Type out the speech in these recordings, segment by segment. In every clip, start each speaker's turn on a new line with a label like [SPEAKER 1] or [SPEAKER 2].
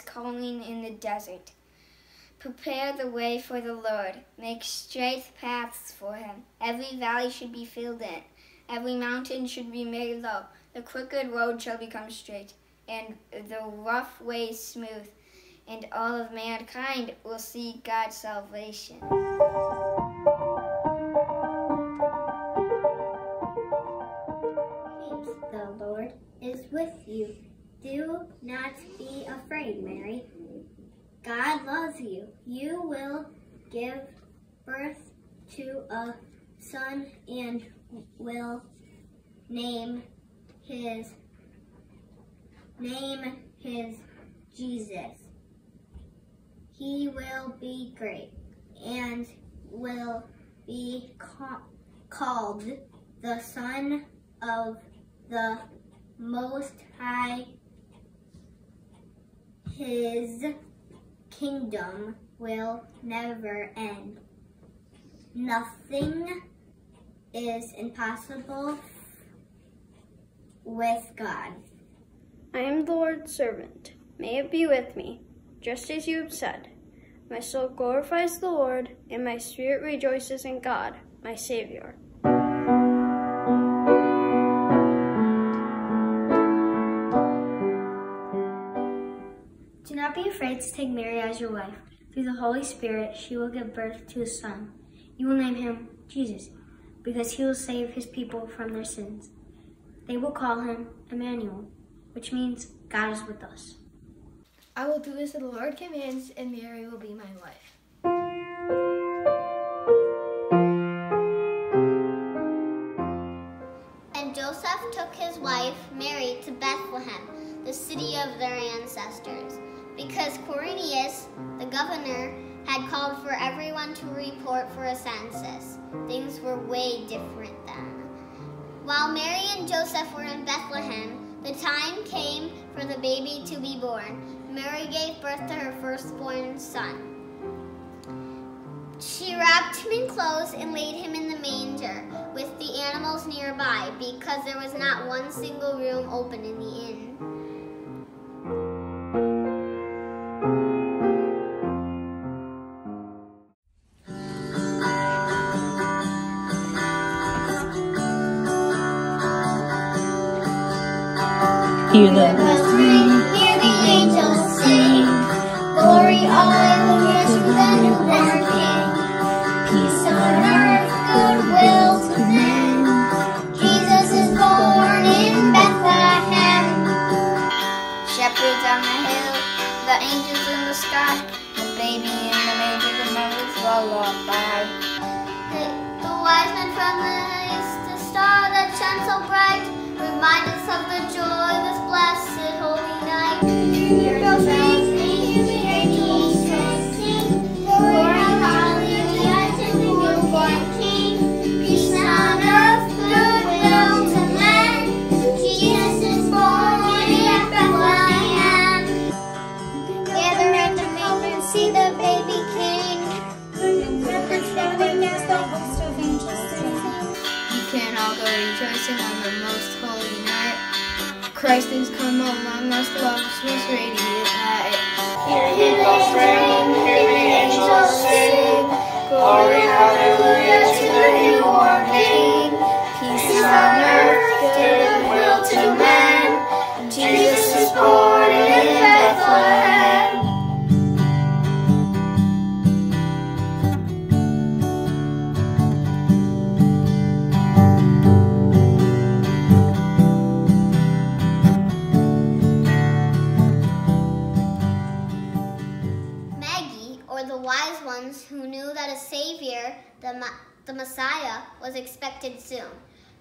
[SPEAKER 1] calling in the desert. Prepare the way for the Lord. Make straight paths for him. Every valley should be filled in. Every mountain should be made low. The crooked road shall become straight, and the rough way smooth. And all of mankind will see God's salvation.
[SPEAKER 2] Not be afraid, Mary. God loves you. You will give birth to a son and will name his name his Jesus. He will be great and will be ca- called the Son of the Most High. His kingdom will never end. Nothing is impossible with God.
[SPEAKER 3] I am the Lord's servant. May it be with me, just as you have said. My soul glorifies the Lord, and my spirit rejoices in God, my Savior.
[SPEAKER 2] Not be afraid to take Mary as your wife. Through the Holy Spirit, she will give birth to a son. You will name him Jesus, because he will save his people from their sins. They will call him Emmanuel, which means God is with us.
[SPEAKER 4] I will do as the Lord commands, and Mary will be my wife.
[SPEAKER 2] Governor, had called for everyone to report for a census. Things were way different then. While Mary and Joseph were in Bethlehem, the time came for the baby to be born. Mary gave birth to her firstborn son. She wrapped him in clothes and laid him in the manger with the animals nearby because there was not one single room open in the inn.
[SPEAKER 5] Hear the
[SPEAKER 2] hear the angels sing. Glory, to on earth, to men. Jesus is born in Bethlehem.
[SPEAKER 1] Shepherds on the hill, the angels in the sky, the baby in the manger, the mother's lullaby. Christ is come us, love's most radiant light.
[SPEAKER 6] Hear the bells hear the angels sing. Glory, hallelujah to the newborn
[SPEAKER 2] wise ones who knew that a Savior, the, the Messiah, was expected soon.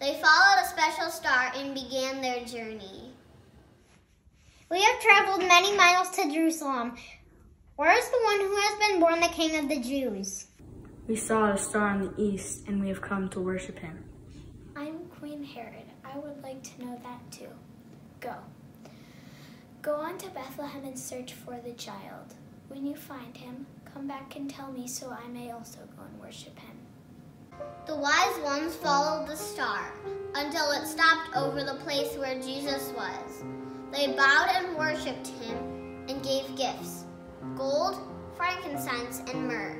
[SPEAKER 2] They followed a special star and began their journey. We have traveled many miles to Jerusalem. Where is the one who has been born the King of the Jews?
[SPEAKER 5] We saw a star in the east, and we have come to worship him.
[SPEAKER 4] I'm Queen Herod. I would like to know that too. Go. Go on to Bethlehem and search for the child. When you find him, come back and tell me so I may also go and worship him.
[SPEAKER 2] The wise ones followed the star until it stopped over the place where Jesus was. They bowed and worshipped him. and gave gifts gold, frankincense, and myrrh.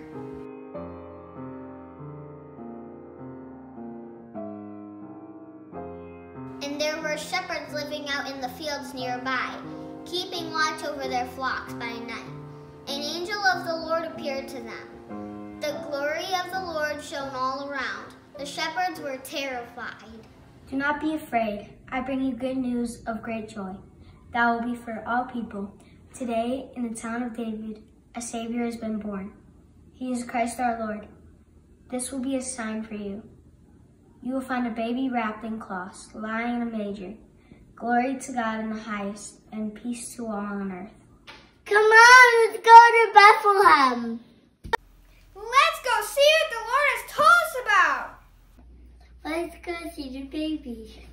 [SPEAKER 2] And there were shepherds living out in the fields nearby, keeping watch over their flocks by night. Of the Lord appeared to them. The glory of the Lord shone all around. The shepherds were terrified.
[SPEAKER 7] Do not be afraid. I bring you good news of great joy. That will be for all people. Today, in the town of David, a Savior has been born. He is Christ our Lord. This will be a sign for you. You will find a baby wrapped in cloths, lying in a manger. Glory to God in the highest, and peace to all on earth.
[SPEAKER 2] Come on, let's go to Bethlehem.
[SPEAKER 1] Let's go see what the Lord has told us about.
[SPEAKER 2] Let's go see the baby.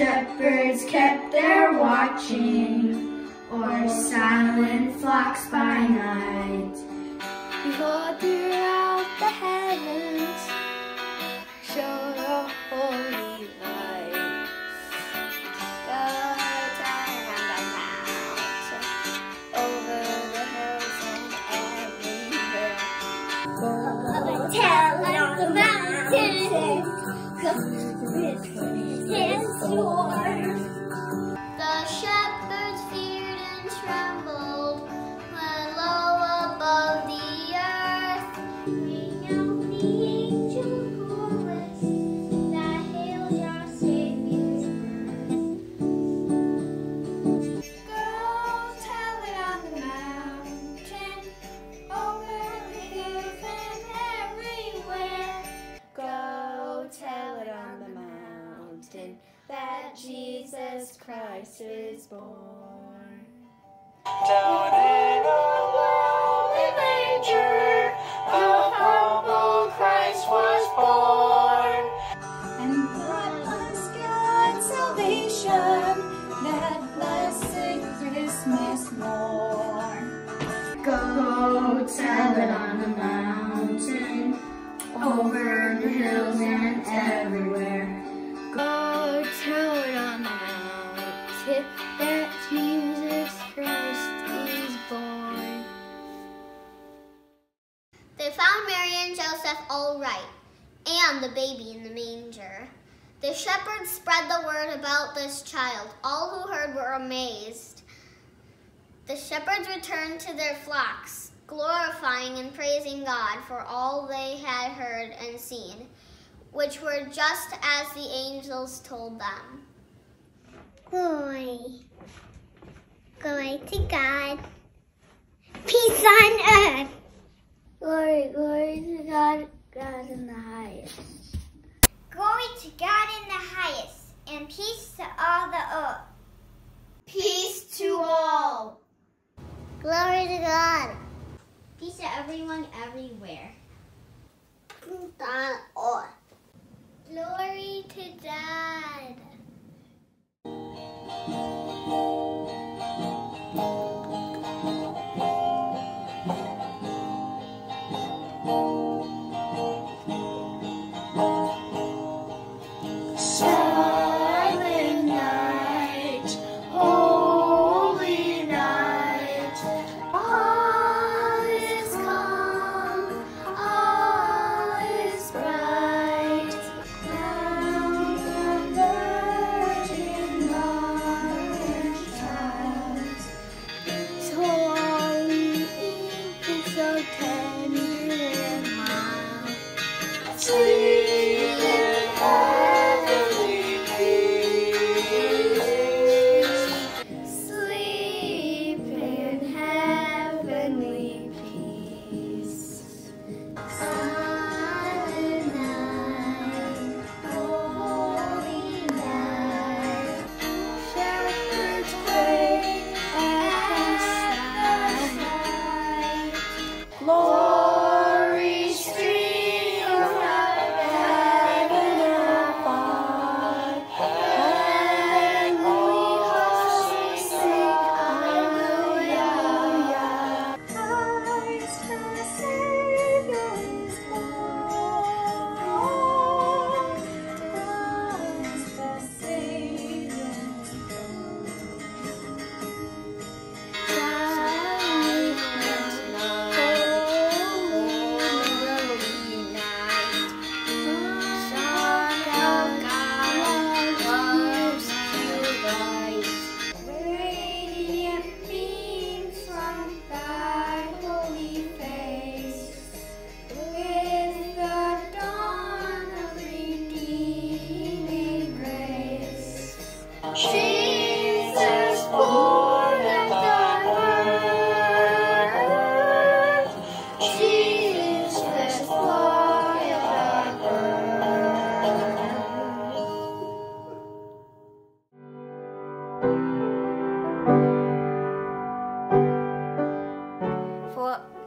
[SPEAKER 5] Shepherds kept their watching, or silent flocks by night.
[SPEAKER 2] His and the baby in the manger. The shepherds spread the word about this child. All who heard were amazed. The shepherds returned to their flocks, glorifying and praising God for all they had heard and seen, which were just as the angels told them. Glory. Glory to God. Peace on earth.
[SPEAKER 4] Glory, glory to God, God in the highest.
[SPEAKER 2] Glory to God in the highest, and peace to all the earth. Peace to all. Glory to God. Peace to everyone everywhere. On all. Glory to God.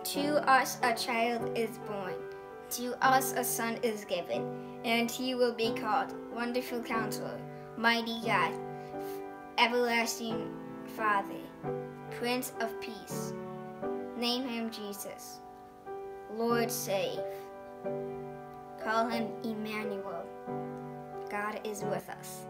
[SPEAKER 1] Us a child is born, to us a son is given, and he will be called Wonderful Counselor, Mighty God, Everlasting Father, Prince of Peace. Name him Jesus. Lord save. Call him Emmanuel. God is with us.